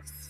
Thanks.